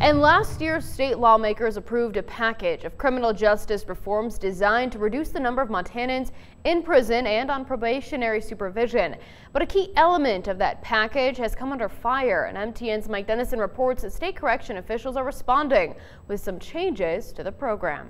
And last year, state lawmakers approved a package of criminal justice reforms designed to reduce the number of Montanans in prison and on probationary supervision. But a key element of that package has come under fire, and MTN's Mike Dennison reports that state correction officials are responding with some changes to the program.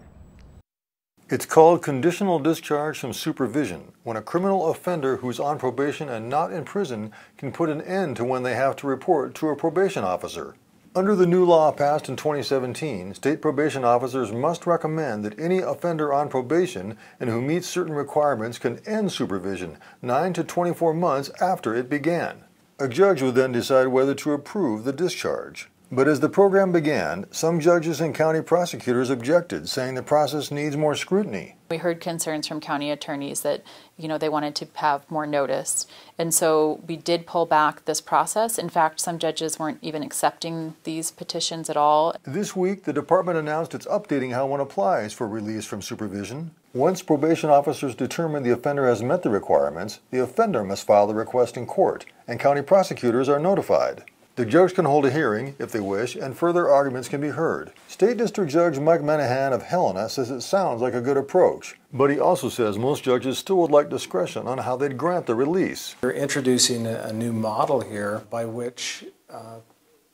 It's called conditional discharge from supervision, when a criminal offender who's on probation and not in prison can put an end to when they have to report to a probation officer. Under the new law passed in 2017, state probation officers must recommend that any offender on probation and who meets certain requirements can end supervision 9 to 24 months after it began. A judge would then decide whether to approve the discharge. But as the program began, some judges and county prosecutors objected, saying the process needs more scrutiny. We heard concerns from county attorneys that, you know, they wanted to have more notice. And so we did pull back this process. In fact, some judges weren't even accepting these petitions at all. This week, the department announced it's updating how one applies for release from supervision. Once probation officers determine the offender has met the requirements, the offender must file the request in court, and county prosecutors are notified. The judge can hold a hearing, if they wish, and further arguments can be heard. State District Judge Mike Menahan of Helena says it sounds like a good approach, but he also says most judges still would like discretion on how they'd grant the release. We're introducing a new model here by which uh,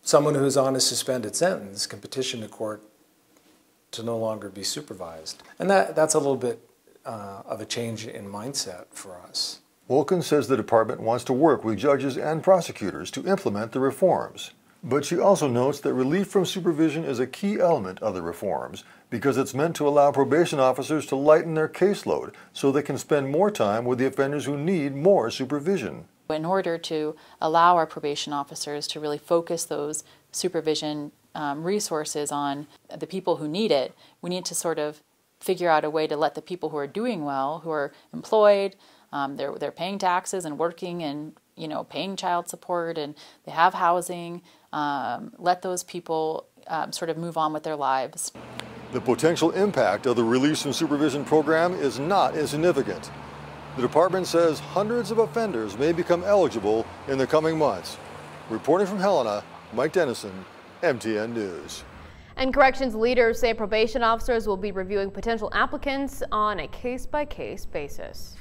someone who's on a suspended sentence can petition the court to no longer be supervised. And that, that's a little bit uh, of a change in mindset for us. Wilkins says the department wants to work with judges and prosecutors to implement the reforms. But she also notes that relief from supervision is a key element of the reforms because it's meant to allow probation officers to lighten their caseload so they can spend more time with the offenders who need more supervision. In order to allow our probation officers to really focus those supervision um, resources on the people who need it, we need to sort of figure out a way to let the people who are doing well, who are employed, um, they're they're paying taxes and working and you know paying child support and they have housing. Um, let those people um, sort of move on with their lives. The potential impact of the release from supervision program is not insignificant. The department says hundreds of offenders may become eligible in the coming months. Reporting from Helena, Mike Dennison, MTN News. And corrections leaders say probation officers will be reviewing potential applicants on a case by case basis.